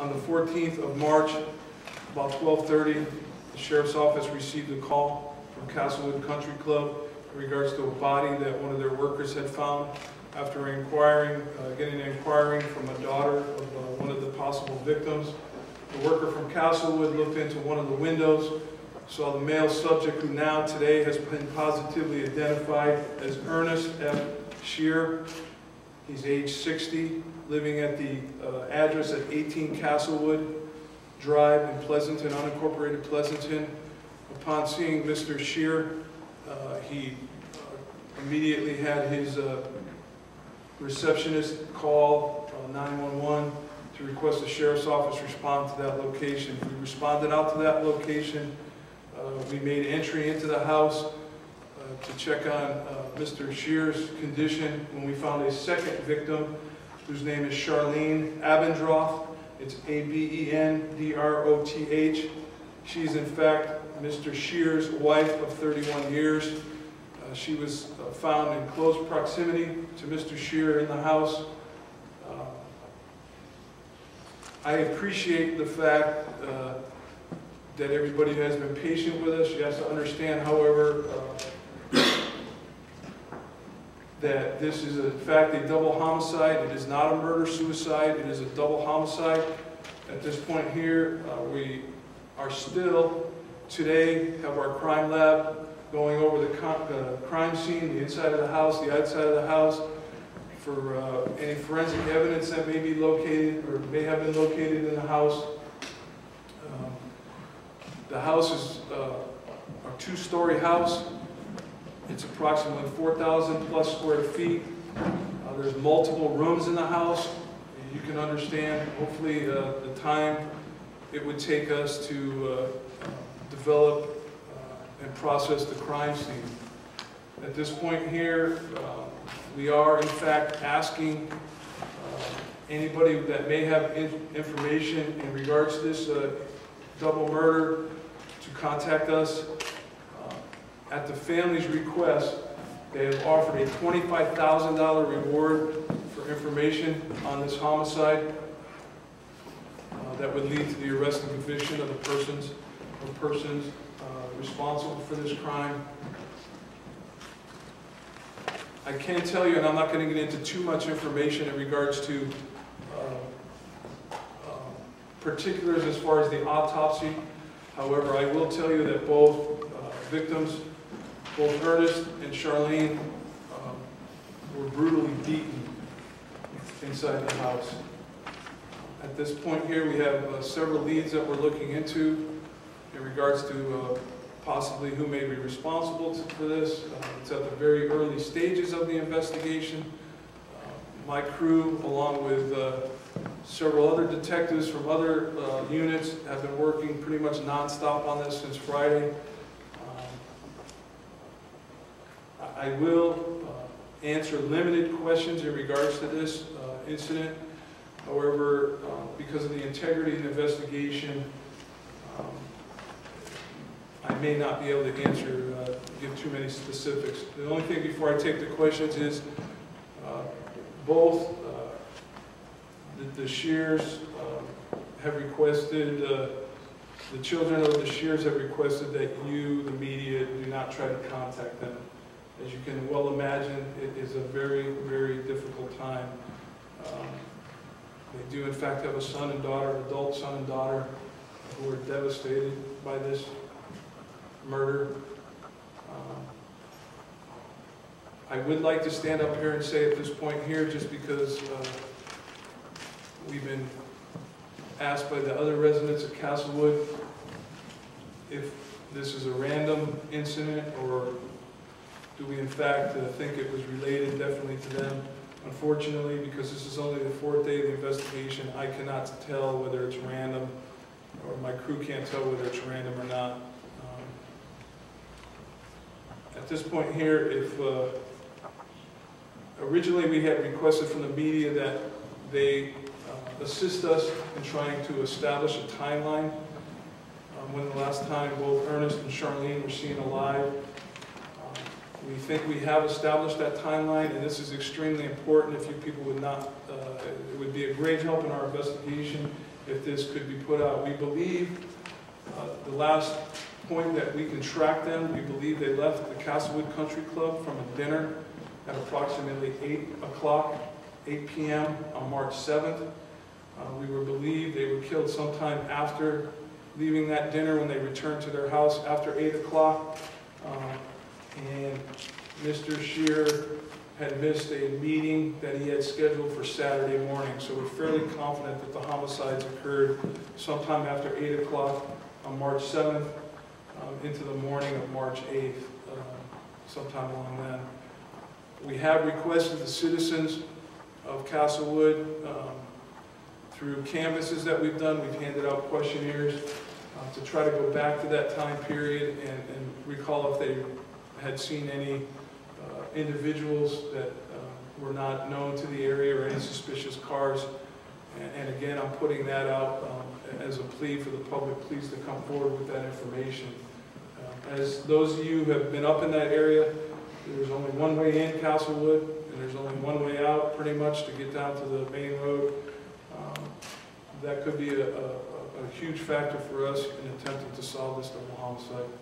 On the 14th of March, about 12:30, the sheriff's office received a call from Castlewood Country Club in regards to a body that one of their workers had found. After inquiring, uh, getting an inquiry from a daughter of uh, one of the possible victims, the worker from Castlewood looked into one of the windows, saw the male subject who now today has been positively identified as Ernest F. Scherer. He's age 60, living at the uh, address at 18 Castlewood Drive in Pleasanton, unincorporated Pleasanton. Upon seeing Mr. Scherer, uh, he uh, immediately had his uh, receptionist call uh, 911 to request the sheriff's office respond to that location. We responded out to that location. Uh, We made entry into the house to check on uh, Mr. Scherer's condition when we found a second victim whose name is Charlene Abendroth. It's A-B-E-N-D-R-O-T-H. She's in fact Mr. Scherer's wife of 31 years. Uh, She was uh, found in close proximity to Mr. Scherer in the house. Uh, I appreciate the fact uh, that everybody has been patient with us. You have to understand, however, uh, that this is in fact a double homicide. It is not a murder-suicide, it is a double homicide. At this point here, uh, we are still, today, have our crime lab going over the crime scene, the inside of the house, the outside of the house, for uh, any forensic evidence that may be located or may have been located in the house. Um, The house is uh, a two-story house. It's approximately 4,000 plus square feet. Uh, There's multiple rooms in the house. You can understand, hopefully, uh, the time it would take us to uh, develop uh, and process the crime scene. At this point here, uh, we are in fact asking anybody that may have in- information in regards to this double murder to contact us. Uh, At the family's request, they have offered a $25,000 reward for information on this homicide uh, that would lead to the arrest and conviction of the persons persons uh, responsible for this crime. I can tell you, and I'm not going to get into too much information in regards to uh, um, particulars as far as the autopsy. However, I will tell you that both uh, victims, both Ernest and Charlene, um, were brutally beaten inside the house. At this point here, we have uh, several leads that we're looking into in regards to uh, possibly who may be responsible for this. Uh, It's at the very early stages of the investigation. Uh, My crew, along with uh, several other detectives from other uh, units, have been working pretty much nonstop on this since Friday. Um, I will uh, answer limited questions in regards to this uh, incident. However, uh, because of the integrity of the investigation, um, I may not be able to answer, uh, give too many specifics. The only thing before I take the questions is, uh, both uh, the- the Scherers uh, have requested, uh, the children of the Scherers have requested that you, the media, do not try to contact them. As you can well imagine, it is a very, very difficult time. Um, They do in fact have a son and daughter, adult son and daughter, who are devastated by this murder. Um, I would like to stand up here and say at this point here, just because uh, we've been asked by the other residents of Castlewood if this is a random incident, or do we in fact uh, think it was related definitely to them? Unfortunately, because this is only the fourth day of the investigation, I cannot tell whether it's random, or my crew can't tell whether it's random or not. Um, At this point here, if, uh, originally we had requested from the media that they uh, assist us in trying to establish a timeline. Um, When the last time both Ernest and Charlene were seen alive. We think we have established that timeline, and this is extremely important if you people would not, uh, it would be a great help in our investigation if this could be put out. We believe, uh, the last point that we can track them, we believe they left the Castlewood Country Club from a dinner at approximately 8 o'clock, 8 PM on March 7th. Uh, We were believed they were killed sometime after leaving that dinner when they returned to their house after 8 o'clock. Uh, And Mr. Scherer had missed a meeting that he had scheduled for Saturday morning. So we're fairly confident that the homicides occurred sometime after 8 o'clock on March 7th um, into the morning of March 8th, uh, sometime along then. We have requested the citizens of Castlewood, um, through canvases that we've done, we've handed out questionnaires uh, to try to go back to that time period and and recall if they had seen any uh, individuals that uh, were not known to the area or any suspicious cars. And- And again, I'm putting that out um, as a plea for the public, please to come forward with that information. Uh, As those of you who have been up in that area, there's only one way in Castlewood, and there's only one way out, pretty much, to get down to the main road. Um, That could be a, a, a huge factor for us in attempting to solve this double homicide.